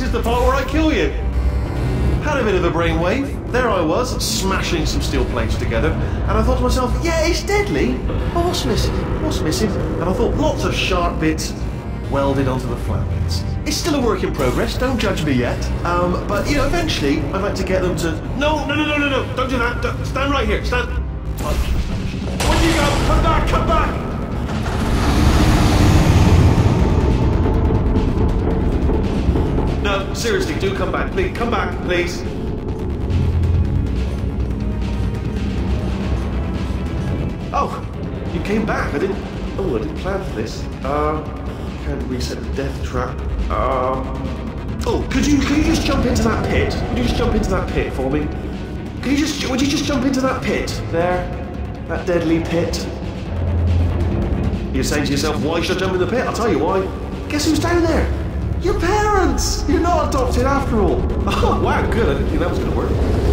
the part where I kill you. Had a bit of a brainwave. There I was, smashing some steel plates together, and I thought to myself, yeah, it's deadly. But what's missing? What's missing? And I thought, lots of sharp bits welded onto the flat bits. It's still a work in progress, don't judge me yet. Um, but, you know, eventually, I'd like to get them to... No, no, no, no, no, no, don't do that. Don't, stand right here, stand... Where Seriously, do come back. Please, come back, please. Oh, you came back. I didn't. Oh, I didn't plan for this. Uh, can't reset the death trap. Uh. Oh, could you could you just jump into that pit? Could you just jump into that pit for me? Could you just would you just jump into that pit there? That deadly pit. You're saying to yourself, why should I jump in the pit? I'll tell you why. Guess who's down there? Your parents! You're not adopted after all. Oh, wow, good. I didn't think that was going to work.